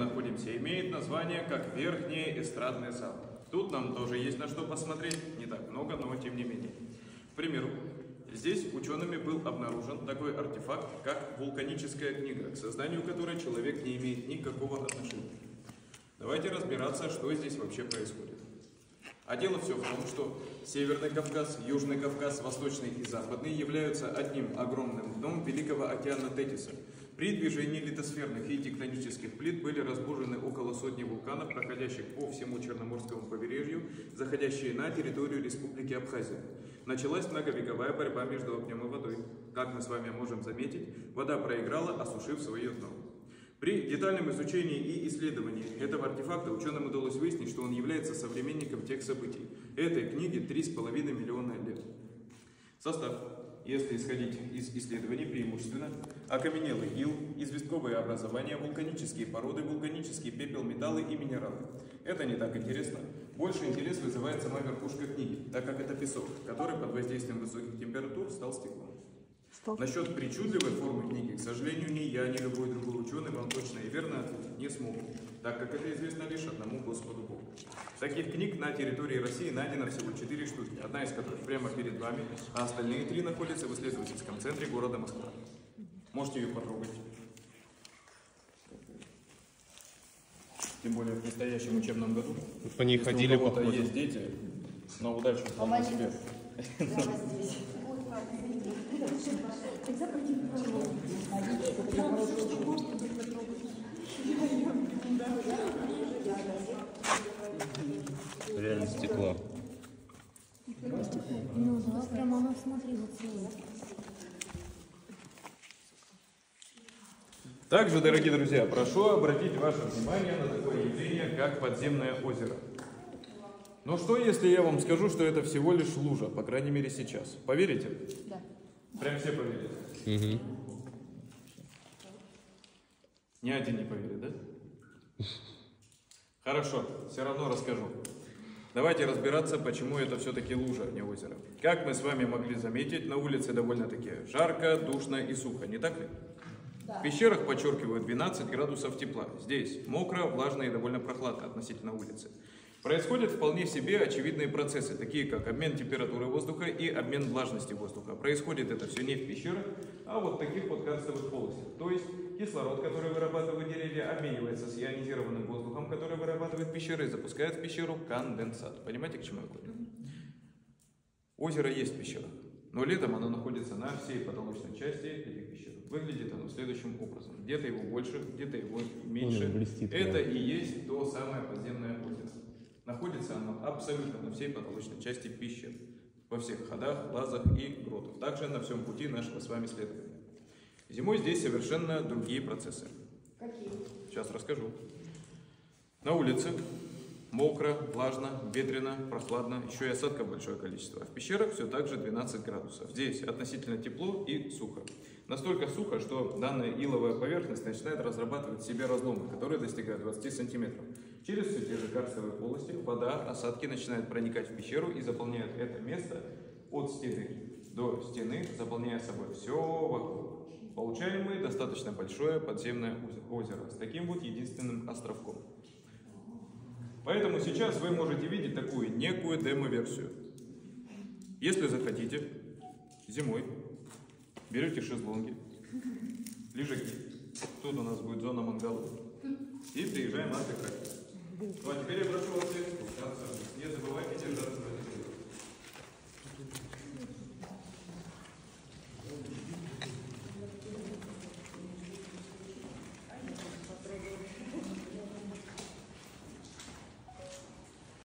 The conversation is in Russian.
находимся, имеет название как Верхний эстрадный зал. Тут нам тоже есть на что посмотреть, не так много, но тем не менее. К примеру, здесь учеными был обнаружен такой артефакт, как вулканическая книга, к созданию которой человек не имеет никакого отношения. Давайте разбираться, что здесь вообще происходит. А дело все в том, что Северный Кавказ, Южный Кавказ, Восточный и Западный являются одним огромным дном Великого океана Тетиса. При движении литосферных и тектонических плит были разбужены около сотни вулканов, проходящих по всему Черноморскому побережью, заходящие на территорию Республики Абхазия. Началась многовековая борьба между огнем и водой. Как мы с вами можем заметить, вода проиграла, осушив свое дно. При детальном изучении и исследовании этого артефакта ученым удалось выяснить, что он является современником тех событий. Этой книге 3,5 миллиона лет. Состав, если исходить из исследований преимущественно, окаменелый ил, известковые образования, вулканические породы, вулканический пепел, металлы и минералы. Это не так интересно. Больше интерес вызывает сама верхушка книги, так как это песок, который под воздействием высоких температур стал стеклом. Насчет причудливой формы книги, к сожалению, ни я, ни любой другой ученый вам точно и верно ответить не смогут, так как это известно лишь одному Господу Богу. Таких книг на территории России найдено всего 4 штуки, одна из которых прямо перед вами, а остальные три находятся в исследовательском центре города Москва. Можете ее потрогать. Тем более в предстоящем учебном году. По ней Если ходили, у кого-то есть дети, на удачу самому себе. Реально стекло. Ну да, прямо она, смотри, вот. Также, дорогие друзья, прошу обратить ваше внимание на такое явление, как подземное озеро. Но что, если я вам скажу, что это всего лишь лужа, по крайней мере сейчас? Поверите? Да. Прям все поверят. Мгм. Ни один не поверит, да? Хорошо, все равно расскажу. Давайте разбираться, почему это все-таки лужа, а не озеро. Как мы с вами могли заметить, на улице довольно-таки жарко, душно и сухо, не так ли? В пещерах подчеркивают 12 градусов тепла. Здесь мокро, влажно и довольно прохладно относительно улицы. Происходят вполне себе очевидные процессы, такие как обмен температуры воздуха и обмен влажности воздуха. Происходит это все не в пещерах, а вот в таких вот карстовых полостях. То есть кислород, который вырабатывают деревья, обменивается с ионизированным воздухом, который вырабатывает пещера и запускает в пещеру конденсат. Понимаете, к чему я говорю? Озеро есть в пещерах, но летом оно находится на всей потолочной части этих пещер. Выглядит оно следующим образом. Где-то его больше, где-то его меньше. Ой, блестит, Это да. и есть то самое подземное озеро. Находится оно абсолютно на всей потолочной части пещер, во всех ходах, лазах и гротах, также на всем пути нашего с вами следования. Зимой здесь совершенно другие процессы. Какие? Сейчас расскажу. На улице мокро, влажно, ветрено, прохладно, еще и осадков большое количество. А в пещерах все так же 12 градусов. Здесь относительно тепло и сухо. Настолько сухо, что данная иловая поверхность начинает разрабатывать в себе разломы, которые достигают 20 сантиметров. Через все те же карстовые полости вода, осадки начинают проникать в пещеру и заполняют это место от стены до стены, заполняя собой все вокруг. Получаем мы достаточно большое подземное озе- озеро с таким вот единственным островком. Поэтому сейчас вы можете видеть такую некую демо-версию. Если захотите, зимой берете шезлонги, лежаки. Тут у нас будет зона мангала. И приезжаем отдыхать. Ну а теперь я прошу вас.